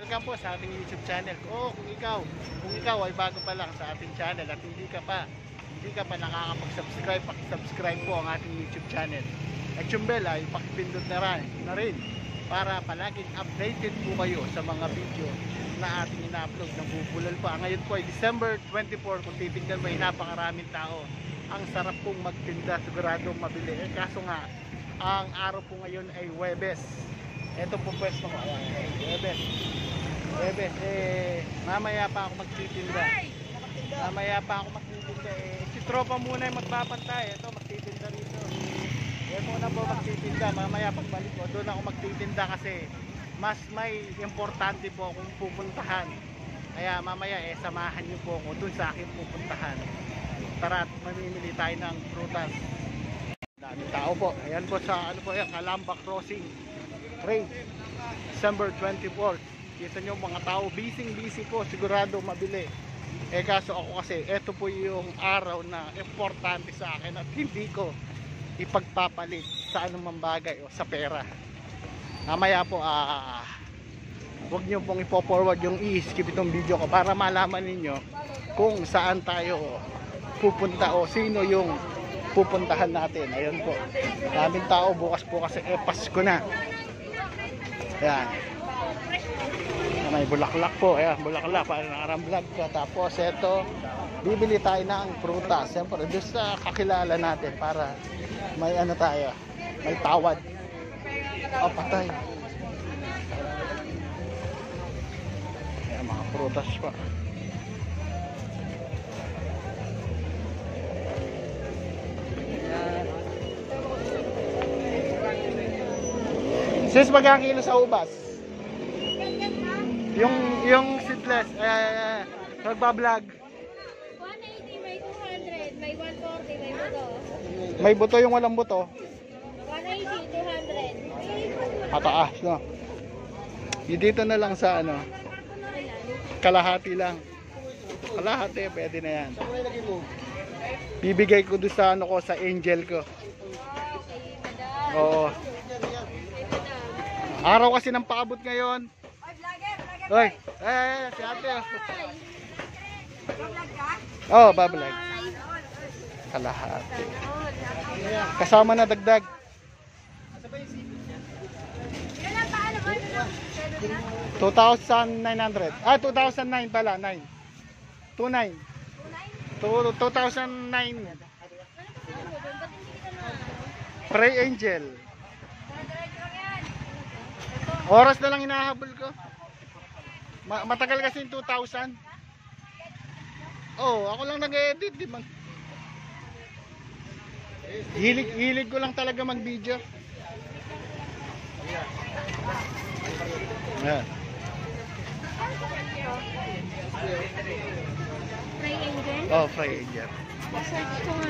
Welcome po sa ating YouTube channel. O kung ikaw, kung ikaw ay bago pa lang sa ating channel at hindi ka pa hindi ka pa nakakapag-subscribe, paki-subscribe po ang ating YouTube channel. At yung bell ay pakipindot na rin, na rin para palaging updated po kayo sa mga video na ating ina-upload na bubulal pa. Ngayon po ay December 24 kung titignan mo ay napakaraming tao. Ang sarap pong magtinda, siguradong mabili. Eh kaso nga, ang araw po ngayon ay Webes. Ito po pwesto ko. Ayan, Webes. Webes, eh, mamaya pa ako magtitinda. Mamaya pa ako magtitinda. Eh, si tropa muna yung magbabantay. Ito, magtitinda rito. Eh, muna po magtitinda. Mamaya pagbalik ko, doon ako magtitinda kasi mas may importante po akong pupuntahan. Kaya mamaya, eh, samahan niyo po ako doon sa aking pupuntahan. Tara, at mamimili tayo ng prutas. Daming tao po. Ayan po sa ano po yan, Calamba Crossing. Train. December 24. Kita nyo mga tao, busy busy po. Sigurado mabili. Eh kaso ako kasi, ito po yung araw na importante sa akin at hindi ko ipagpapalit sa anumang bagay o sa pera. Mamaya po, ah, huwag nyo pong ipo-forward yung i-skip itong video ko para malaman ninyo kung saan tayo pupunta o sino yung pupuntahan natin. Ayun po. Daming tao bukas po kasi eh, Pasko na. Ayan. May bulaklak po. Ayan, bulaklak. Para nakarang vlog ko. Tapos ito, bibili tayo ng prutas. Siyempre, doon sa kakilala natin para may ano tayo. May tawad. Oh, patay. Ayan, mga prutas pa. Sis, magkano kilo sa ubas? Yung yung seedless, eh, nagbablog. 180 may 200, may 140, may buto. May buto yung walang buto. 180, 200. Pataas, no? Yung dito na lang sa ano, kalahati lang. Kalahati, pwede na yan. Bibigay ko doon sa ano ko, sa angel ko. Oo. Araw kasi ng paabot ngayon. Hoy, eh, eh, si ate. Oh, bablog. Kalahati. Kasama na dagdag. Kailan pa ano ba? 2,900. Ah, 2009 pala, 9. 29. Two- 2009. Pray Angel. Oras na lang hinahabol ko. Ma- matagal kasi yung 2000. Oh, ako lang nag-edit, di man. Hilig, hilig ko lang talaga mag-video. Ayan. Pray Angel? Oh, Fry Angel.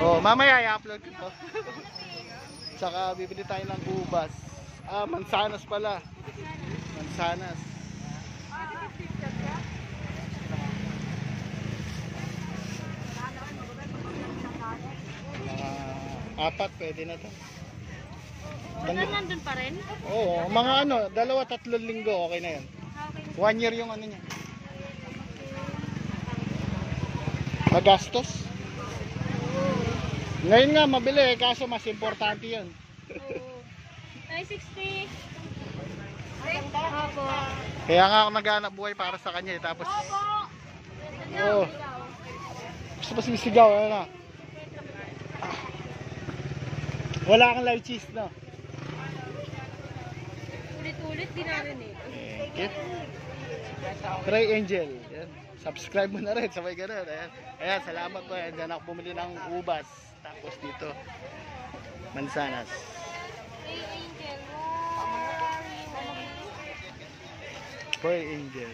Oh, mamaya i-upload ko to. Saka bibili tayo ng ubas. Ah, mansanas pala. Mansanas. Ah, apat pwede na to. Hanggang nandun pa rin? Oo, mga ano, dalawa tatlong linggo okay na 'yan. One year yung ano niya. Magastos. Ngayon nga mabili eh, kaso mas importante 'yun. Oo. 960. Opo. Kaya nga ako naghanap buhay para sa kanya eh. Tapos, Opo. Oo. gusto pa sisigaw, ano na. Wala kang live cheese, no? Ulit-ulit din namin eh. Eh, cute. Try Angel. Yan. Subscribe mo na rin, sabay ganun. Ayan, Ayan salamat po. Ayan, dyan ako bumili ng ubas. Tapos dito, mansanas. Boy Angel.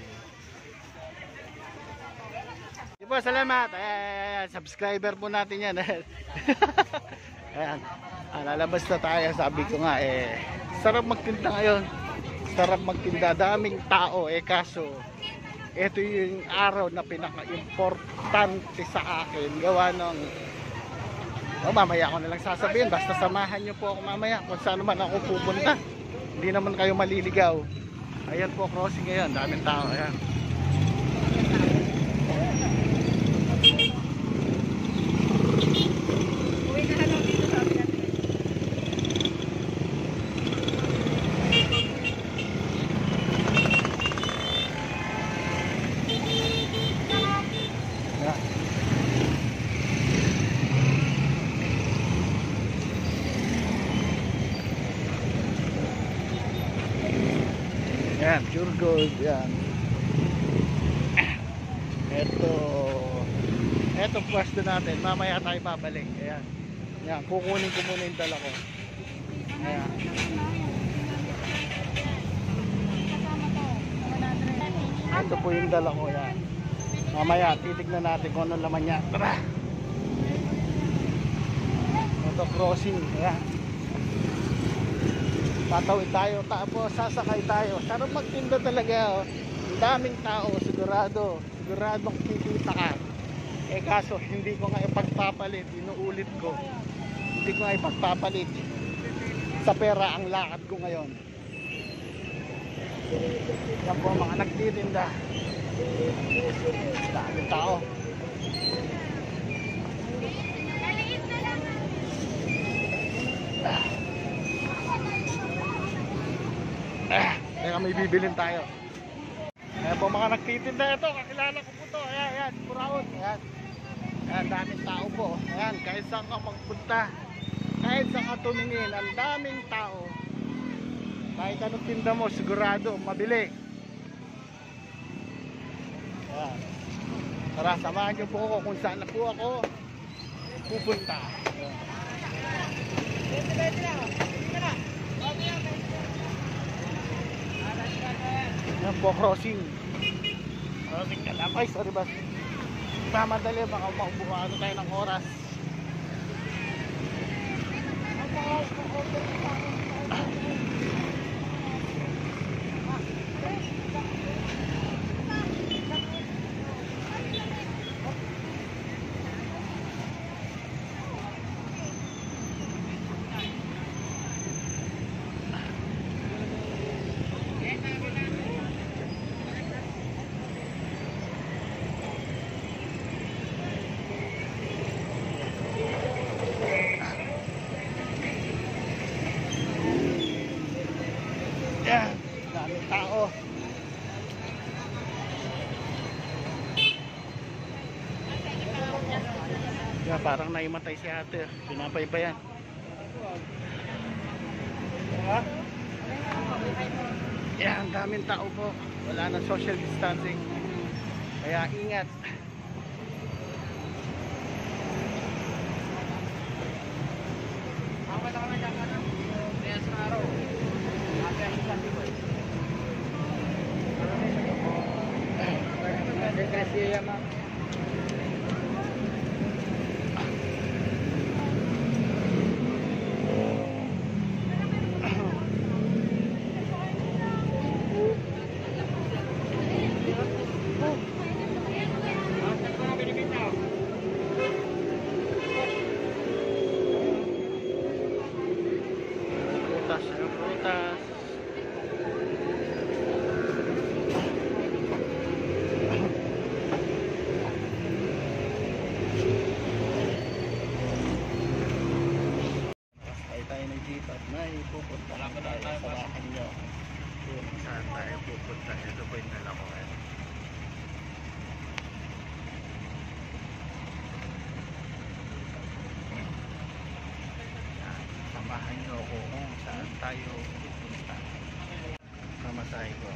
Di salamat. Ayan. subscriber po natin yan. ayan. Ah, lalabas na tayo. Sabi ko nga, eh, sarap magtinda ngayon. Sarap magtinda. Daming tao. Eh, kaso, ito yung araw na pinaka-importante sa akin. Gawa ng Oh, mamaya ko na lang sasabihin. Basta samahan nyo po ako mamaya kung saan man ako pupunta. Hindi naman kayo maliligaw. Ayan po crossing ngayon, daming tao. Ayan. Yan, pure gold yan. Ito Ito pwesto natin. Mamaya tayo babalik. Ayan. Yan, kukunin ko muna yung dala ko. Ayan. Ito po yung dala ko yan. Mamaya titignan natin kung anong laman niya. Tara. Ito crossing. Ayan. Tatawid tayo, tapos sasakay tayo. Sarap magtinda talaga. Oh. Daming tao, sigurado. Siguradong kikita ka. Eh kaso, hindi ko nga ipagpapalit. Inuulit ko. Hindi ko nga ipagpapalit. Sa pera ang lakad ko ngayon. Yan po mga nagtitinda. Daming tao. Teka may bibilin tayo. Ayan po mga nagtitinda ito, kakilala ko po to. Ayan, ayan, Buraon. Ayan. Ayan, daming tao po. Ayan, kahit saan ka magpunta. Kahit saan ka tumingin, ang daming tao. Kahit anong tinda mo, sigurado, mabili. Ayan. Tara, samahan niyo po ako kung saan na po ako pupunta. Ayan. Yan po, crossing. Crossing ka lang. Ay, sorry ba? Mamadali, baka maubuha ano tayo ng oras. Yan, daming tao. Yan, parang naimatay si ate. Pinapay pa yan. Yan, daming tao po. Wala na social distancing. Kaya ingat. Prutas, ano prutas. Sakay tayo ng jeep at may pupunta lang tayo sa bahay nyo. Kung saan tayo pupunta. Ito po yung dala ko ngayon. Yan. Samahan nyo ako kung saan tayo pupunta. Kamasahe ko.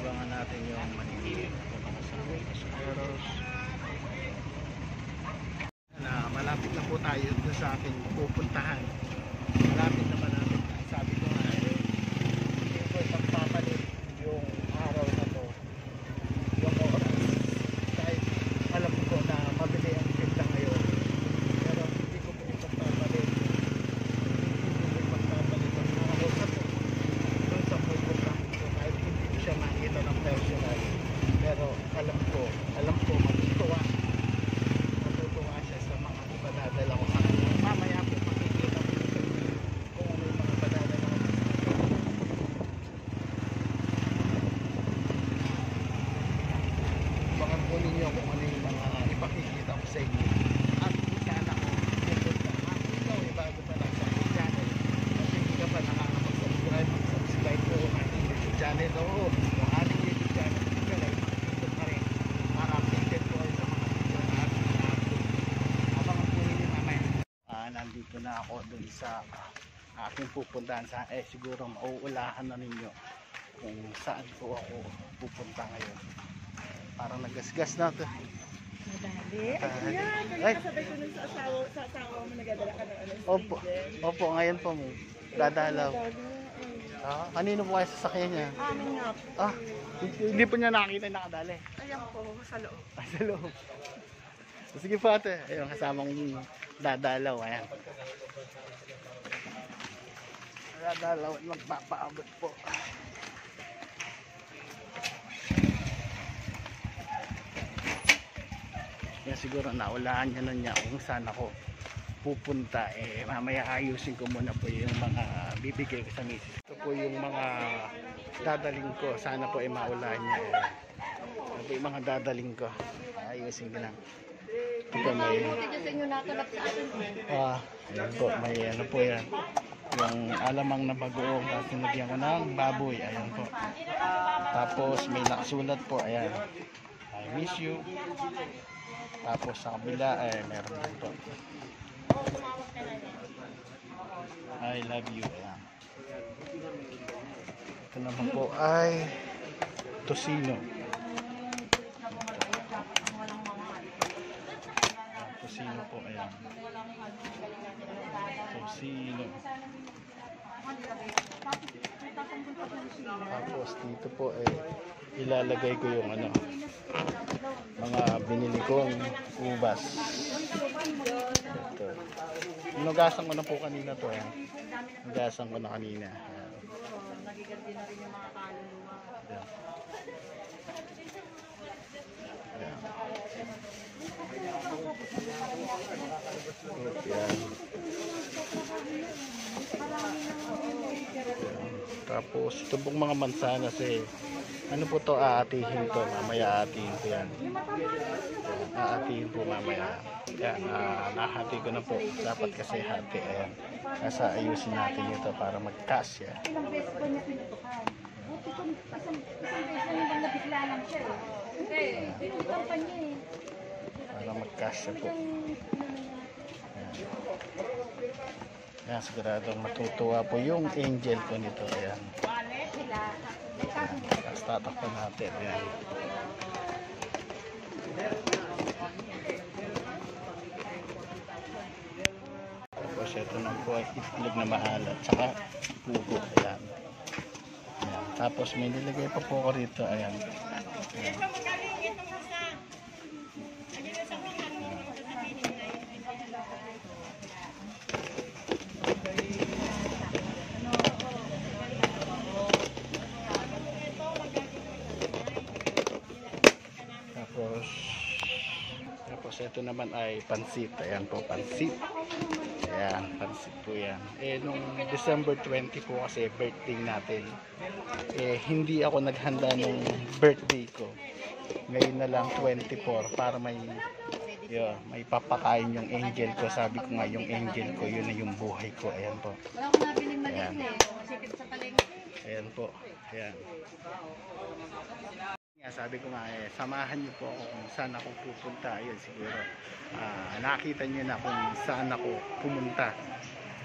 Abangan natin yung maningin. Kung sa mga pasajeros. Na malapit na po tayo sa ating pupuntahan. Malapit na malapit. Sabi ko nga, eh, hindi ko ipagpapalit yung araw na to. Yung oras. Kahit alam ko na mabili ang tinda ngayon. Pero hindi ko po ipagpapalit. Hindi ko ipagpapalit ang araw na to. Doon sa pupuntahan ko. Kahit hindi ko siya makita ng personal. Pero alam ko, alam ko matutuwa matutuwa siya sa mga ipadadala ko sa kanya. Mamaya po makikita po sa inyo kung ano yung mga ipadadala ko sa kanya. Inyo kung ano yung mga ipakikita ko sa inyo. At kung saan ako pupunta. At ikaw bago pa lang sa aking channel. At hindi ka pa nakakapag-subscribe, mag-subscribe po ang ating channel. Oo, yung ating YouTube channel. Ikaw ay makikita pa rin. Para updated kayo sa mga video na ating na-upload. Abangan po ninyo mamaya. Ah, nandito na ako dun sa aking pupuntahan sa eh siguro mauulahan na ninyo kung saan po ako pupunta ngayon. Parang nagasgas na to. Ah, Ay, ay. Kasabay ko nun sa asawa, sa asawa mo nagadala ka ng ano. Opo, opo, ngayon po mo. Dadalaw. Ah, kanino po kayo sasakyan niya? Amin nga po. Ah, hindi po niya nakakita yung nakadali. Ayan po, sa loob. Ay, sa loob. Sige po ate, ayun kasamang dadalaw, ayan. Dadalaw at magpapaabot po. Siguro naulaan niya na niya kung saan ako pupunta. Eh, mamaya ayusin ko muna po yung mga bibigay ko sa misis. Ito po yung mga dadaling ko. Sana po ay maulaan niya. Eh. Ito po yung mga dadaling ko. Ayusin ko lang. Ito may... Sa akin. Ah, ayan po, may ano po yan. Yung alamang na bagoong tapos nilagyan ko ng baboy. Ayan po. Tapos may nakasulat po. Ayan. I miss you. Tapos sa kabila, eh, meron din po. I love you. Ayan. Ito naman po ay Tosino. Tosino po. Ayan. Tosino. Tapos dito po eh ilalagay ko yung ano mga binili kong ubas. Ito. Nugasan ko na po kanina to eh. Nugasan ko na kanina. Ayan. Ayan. Ayan. Ayan. Tapos ito pong mga mansanas eh. Ano po to aatihin to mamaya aatihin ko yan. Aatihin po mamaya. Yan, ah, nahati ko na po. Dapat kasi hati. Ayan. Kasa ayusin natin ito para magkasya. Ilang beses ko niya pinutukan. Buti ko isang, isang beses na lang nabigla lang siya eh. Hindi, pinutukan pa niya eh. Para magkasya po. Ayan, siguradong matutuwa po yung angel ko nito. Ayan. Tapos tatakpan natin. Ayan. Tapos ito na po ay itlog na mahalat. Tsaka pugo. Ayan. Ayan. Tapos may nilagay pa po ko rito. Ayan. Ayan. Tapos tapos ito naman ay pansit. Ayan po, pansit. Ayan, pansit po yan. Eh, nung December 20 po kasi birthday natin. Eh, hindi ako naghanda nung birthday ko. Ngayon na lang 24 para may yun, may papakain yung angel ko. Sabi ko nga yung angel ko, yun na yung buhay ko. Ayan po. Ayan. eh. Ayan po. Ayan. Sabi ko nga eh, samahan niyo po ako kung saan ako pupunta. Ayun, siguro. ah, nakita niyo na kung saan ako pumunta.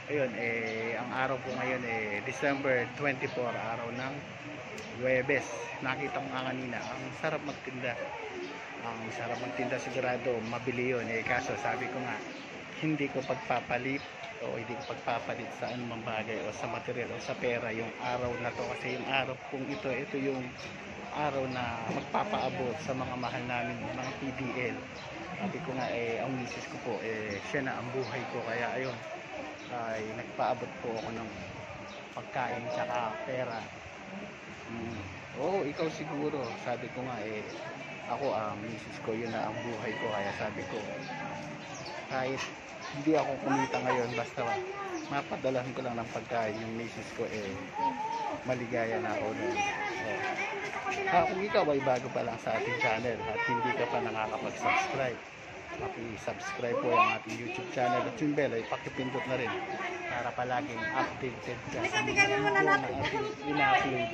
Ayun, eh, ang araw po ngayon eh, December 24, araw ng Huwebes. Nakita ko nga kanina, ang sarap magtinda. Ang sarap magtinda sigurado, mabili yun. Eh, kaso sabi ko nga, hindi ko pagpapalit o hindi ko pagpapalit sa anumang bagay o sa material o sa pera yung araw na to kasi yung araw kung ito ito yung araw na magpapaabot sa mga mahal namin mga PDL sabi ko nga eh ang misis ko po eh siya na ang buhay ko. Kaya ayun ay nagpaabot po ako ng pagkain tsaka pera. Mm. oo ikaw siguro. Sabi ko nga eh ako ang misis ko yun na ang buhay ko. Kaya sabi ko kahit hindi ako kumita ngayon basta mapadalahan ko lang ng pagkain yung misis ko eh maligaya na ako nun. Oh. Ah, kung ikaw ay bago pa lang sa ating channel at hindi ka pa nakakapag-subscribe paki-subscribe po ang ating YouTube channel at yung bell ay pakipindot na rin para palaging updated ka sa mga video na ating ina-upload